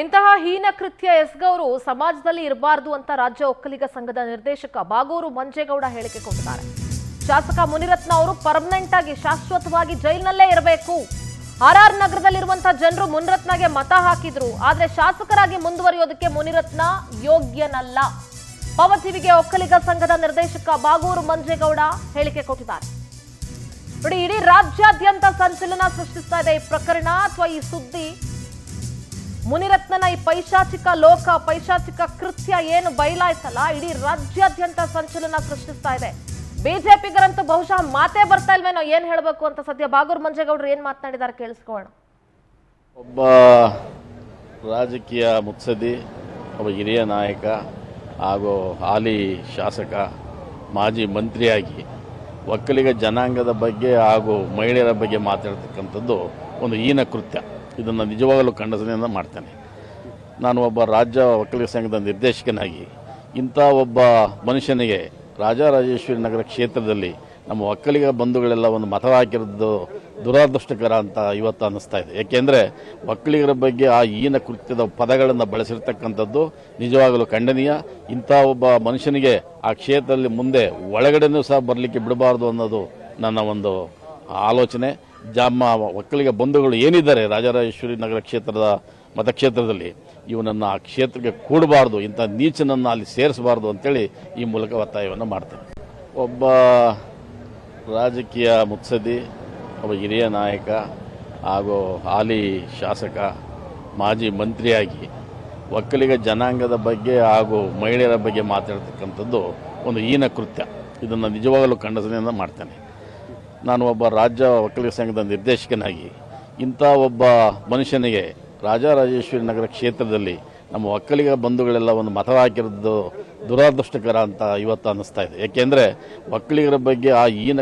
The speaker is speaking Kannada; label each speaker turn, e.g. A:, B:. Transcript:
A: ಇಂತಹ ಹೀನ ಕೃತ್ಯ ಎಸ್ಗೌರು ಸಮಾಜದಲ್ಲಿ ಇರಬಾರದು ಅಂತ ರಾಜ್ಯ ಒಕ್ಕಲಿಗ ಸಂಘದ ನಿರ್ದೇಶಕ ಬಾಗೂರು ಮಂಜೇಗೌಡ ಹೇಳಿಕೆ ಕೊಟ್ಟಿದ್ದಾರೆ. ಶಾಸಕ ಮುನಿರತ್ನ ಅವರು ಪರ್ಮನೆಂಟ್ ಆಗಿ ಶಾಶ್ವತವಾಗಿ ಜೈಲಿನಲ್ಲೇ ಇರಬೇಕು. ಆರ್ ಆರ್ ನಗರದಲ್ಲಿರುವಂತಹ ಜನರು ಮುನಿರತ್ನಗೆ ಮತ ಹಾಕಿದ್ರು. ಆದ್ರೆ ಶಾಸಕರಾಗಿ ಮುಂದುವರಿಯೋದಕ್ಕೆ ಮುನಿರತ್ನ ಯೋಗ್ಯನಲ್ಲ. ಪವತಿವಿಗೆ ಒಕ್ಕಲಿಗ ಸಂಘದ ನಿರ್ದೇಶಕ ಬಾಗೂರು ಮಂಜೇಗೌಡ ಹೇಳಿಕೆ ಕೊಟ್ಟಿದ್ದಾರೆ. ನೋಡಿ, ಇಡೀ ರಾಜ್ಯಾದ್ಯಂತ ಸಂಚಲನ ಸೃಷ್ಟಿಸ್ತಾ ಇದೆ ಈ ಪ್ರಕರಣ ಅಥವಾ ಈ ಸುದ್ದಿ? ಮುನಿರತ್ನನ ಈ ಪೈಶಾಚಿಕ ಲೋಕ, ಪೈಶಾಚಿಕ ಕೃತ್ಯ ಏನು ಬಯಲಾಯ್ತಲ್ಲ? ಇಡೀ ರಾಜ್ಯಾದ್ಯಂತ ಸಂಚಲನ ಸೃಷ್ಟಿಸ್ತಾ ಇದೆ. ಬಿಜೆಪಿಗರಂತೂ ಬಹುಶಃ ಮಾತೇ ಬರ್ತಾ ಇಲ್ವೇನೋ? ಏನ್ ಹೇಳಬೇಕು ಅಂತ ಸದ್ಯ ಬಾಗೂರ್ ಮಂಜೇಗೌಡರು ಏನ್ ಮಾತನಾಡಿದ್ದಾರೆ ಕೇಳಿಸ್ಕೋಣ
B: ಒಬ್ಬ ರಾಜಕೀಯ ಮುತ್ಸದಿ ಒಬ್ಬ ಹಿರಿಯ ನಾಯಕ ಹಾಗೂ ಹಾಲಿ ಶಾಸಕ, ಮಾಜಿ ಮಂತ್ರಿಯಾಗಿ ಒಕ್ಕಲಿಗ ಜನಾಂಗದ ಬಗ್ಗೆ ಹಾಗೂ ಮಹಿಳೆಯರ ಬಗ್ಗೆ ಮಾತಾಡ್ತಕ್ಕಂಥದ್ದು ಒಂದು ಹೀನ ಕೃತ್ಯ. ಇದನ್ನು ನಿಜವಾಗಲೂ ಖಂಡನೆಯನ್ನು ಮಾಡ್ತೇನೆ. ನಾನು ಒಬ್ಬ ರಾಜ್ಯ ವಕೀಲರ ಸಂಘದ ನಿರ್ದೇಶಕನಾಗಿ, ಇಂಥ ಒಬ್ಬ ಮನುಷ್ಯನಿಗೆ ರಾಜರಾಜೇಶ್ವರಿ ನಗರ ಕ್ಷೇತ್ರದಲ್ಲಿ ನಮ್ಮ ಒಕ್ಕಲಿಗ ಬಂಧುಗಳೆಲ್ಲ ಒಂದು ಮತ ಹಾಕಿರೋದು ದುರಾದೃಷ್ಟಕರ ಅಂತ ಇವತ್ತು ಅನ್ನಿಸ್ತಾ ಇದೆ. ಏಕೆಂದರೆ ಒಕ್ಕಲಿಗರ ಬಗ್ಗೆ ಆ ಹೀನ ಕೃತ್ಯದ ಪದಗಳನ್ನು ಬಳಸಿರ್ತಕ್ಕಂಥದ್ದು ನಿಜವಾಗಲೂ ಖಂಡನೀಯ. ಇಂಥ ಒಬ್ಬ ಮನುಷ್ಯನಿಗೆ ಆ ಕ್ಷೇತ್ರದಲ್ಲಿ ಮುಂದೆ ಒಳಗಡೆನೂ ಸಹ ಬರಲಿಕ್ಕೆ ಬಿಡಬಾರ್ದು ಅನ್ನೋದು ನನ್ನ ಒಂದು ಆಲೋಚನೆ. ಜಾಮ ಒಕ್ಕಲಿಗ ಬಂಧುಗಳು ಏನಿದ್ದಾರೆ ರಾಜರಾಜೇಶ್ವರಿ ನಗರ ಕ್ಷೇತ್ರದ ಮತಕ್ಷೇತ್ರದಲ್ಲಿ, ಇವನನ್ನು ಆ ಕ್ಷೇತ್ರಕ್ಕೆ ಕೂಡಬಾರ್ದು, ಇಂಥ ನೀಚನನ್ನು ಅಲ್ಲಿ ಸೇರಿಸಬಾರ್ದು ಅಂತೇಳಿ ಈ ಮೂಲಕ ಒತ್ತಾಯವನ್ನು ಮಾಡ್ತೇನೆ. ಒಬ್ಬ ರಾಜಕೀಯ ಮುತ್ಸದಿ ಒಬ್ಬ ಹಿರಿಯ ನಾಯಕ ಹಾಗೂ ಹಾಲಿ ಶಾಸಕ, ಮಾಜಿ ಮಂತ್ರಿಯಾಗಿ ಒಕ್ಕಲಿಗ ಜನಾಂಗದ ಬಗ್ಗೆ ಹಾಗೂ ಮಹಿಳೆಯರ ಬಗ್ಗೆ ಮಾತಾಡ್ತಕ್ಕಂಥದ್ದು ಒಂದು ಹೀನ ಕೃತ್ಯ. ಇದನ್ನು ನಿಜವಾಗಲೂ ಖಂಡನೆಯನ್ನು ಮಾಡ್ತೇನೆ. ನಾನು ಒಬ್ಬ ರಾಜ್ಯ ವಕೀಲರ ಸಂಘದ ನಿರ್ದೇಶಕನಾಗಿ, ಇಂಥ ಒಬ್ಬ ಮನುಷ್ಯನಿಗೆ ರಾಜರಾಜೇಶ್ವರಿ ನಗರ ಕ್ಷೇತ್ರದಲ್ಲಿ ನಮ್ಮ ಒಕ್ಕಲಿಗ ಬಂಧುಗಳೆಲ್ಲ ಒಂದು ಮತ ಹಾಕಿರೋದು ದುರಾದೃಷ್ಟಕರ ಅಂತ ಇವತ್ತು ಅನ್ನಿಸ್ತಾ ಇದೆ. ಏಕೆಂದರೆ ಒಕ್ಕಲಿಗರ ಬಗ್ಗೆ ಆ ಹೀನ